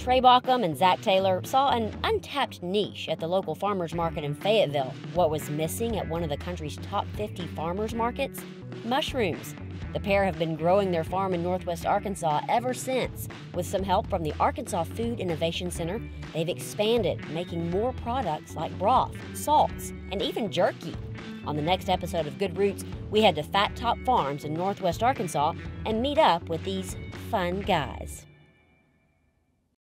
Trey Baucom and Zach Taylor saw an untapped niche at the local farmers market in Fayetteville. What was missing at one of the country's top 50 farmers markets? Mushrooms. The pair have been growing their farm in northwest Arkansas ever since. With some help from the Arkansas Food Innovation Center, they've expanded, making more products like broth, salts, and even jerky. On the next episode of Good Roots, we head to Fat Top Farms in northwest Arkansas and meet up with these fun guys.